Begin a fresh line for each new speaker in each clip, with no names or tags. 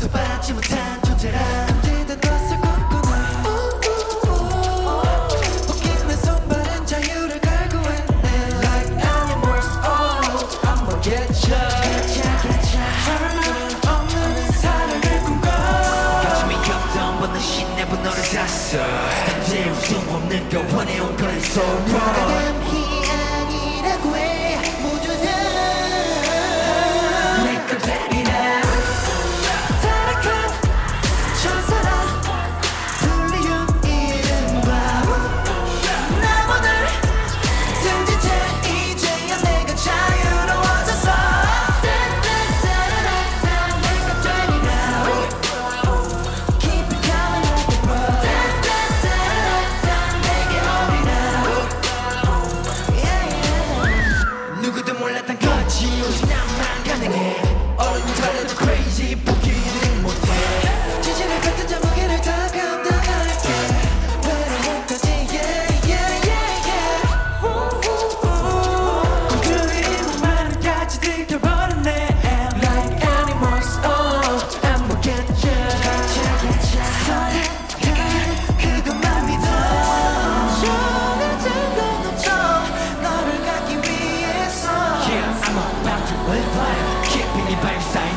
또
빠지지 못한 존재라. 샀어.
현재 우승 없는
걸
원해온 거래 so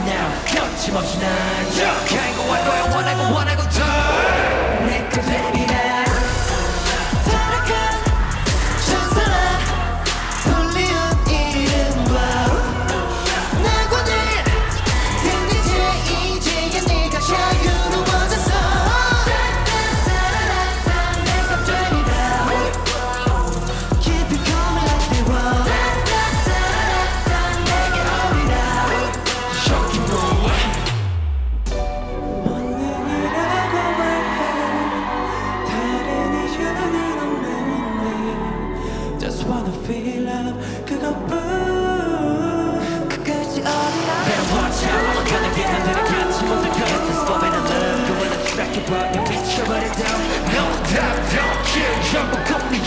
now. 거침없이 난 강한 거할 거야 원하고 원하
feel
watch out I'm gonna get under the gun 지금 This love and love You wanna track it you down. No doubt don't care 전부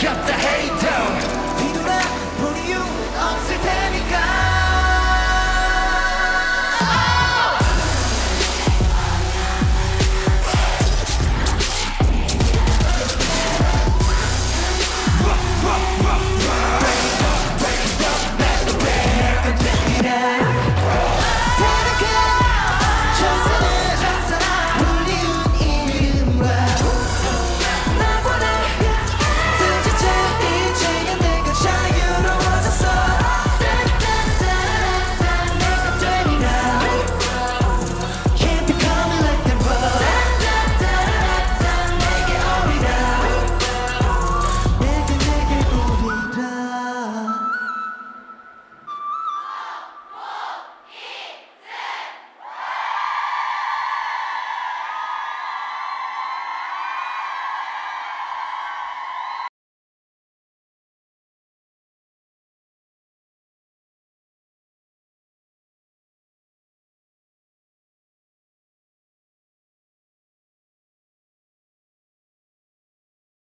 up the hate